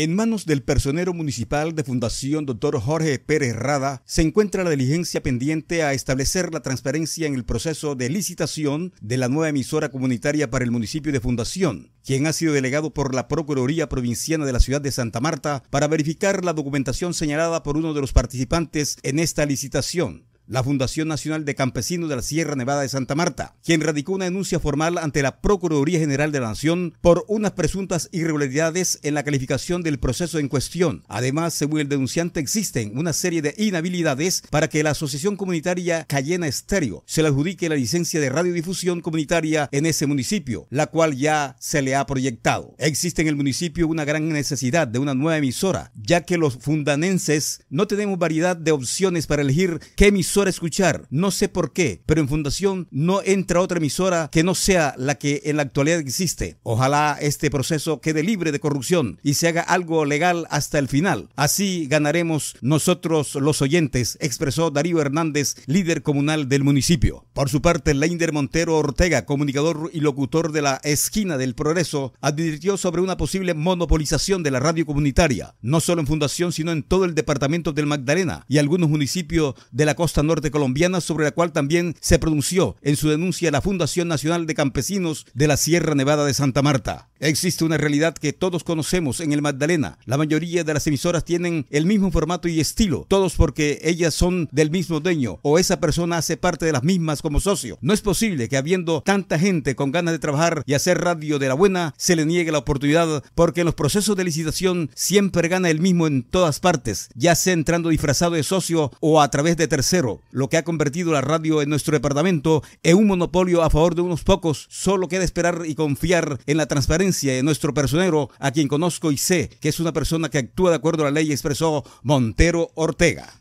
En manos del personero municipal de Fundación Dr. Jorge Pérez Rada se encuentra la diligencia pendiente a establecer la transparencia en el proceso de licitación de la nueva emisora comunitaria para el municipio de Fundación, quien ha sido delegado por la Procuraduría Provinciana de la ciudad de Santa Marta para verificar la documentación señalada por uno de los participantes en esta licitación la Fundación Nacional de Campesinos de la Sierra Nevada de Santa Marta, quien radicó una denuncia formal ante la Procuraduría General de la Nación por unas presuntas irregularidades en la calificación del proceso en cuestión. Además, según el denunciante, existen una serie de inhabilidades para que la Asociación Comunitaria Cayena Estéreo se le adjudique la licencia de radiodifusión comunitaria en ese municipio, la cual ya se le ha proyectado. Existe en el municipio una gran necesidad de una nueva emisora, ya que los fundanenses no tenemos variedad de opciones para elegir qué emisora escuchar. No sé por qué, pero en Fundación no entra otra emisora que no sea la que en la actualidad existe. Ojalá este proceso quede libre de corrupción y se haga algo legal hasta el final. Así ganaremos nosotros los oyentes, expresó Darío Hernández, líder comunal del municipio. Por su parte, Leinder Montero Ortega, comunicador y locutor de la esquina del progreso, advirtió sobre una posible monopolización de la radio comunitaria, no solo en Fundación, sino en todo el departamento del Magdalena y algunos municipios de la costa norte colombiana, sobre la cual también se pronunció en su denuncia la Fundación Nacional de Campesinos de la Sierra Nevada de Santa Marta. Existe una realidad que todos conocemos en el Magdalena. La mayoría de las emisoras tienen el mismo formato y estilo, todos porque ellas son del mismo dueño o esa persona hace parte de las mismas como socio. No es posible que habiendo tanta gente con ganas de trabajar y hacer radio de la buena, se le niegue la oportunidad porque en los procesos de licitación siempre gana el mismo en todas partes, ya sea entrando disfrazado de socio o a través de tercero, lo que ha convertido la radio en nuestro departamento en un monopolio a favor de unos pocos. Solo queda esperar y confiar en la transparencia de nuestro personero, a quien conozco y sé que es una persona que actúa de acuerdo a la ley, expresó Montero Ortega.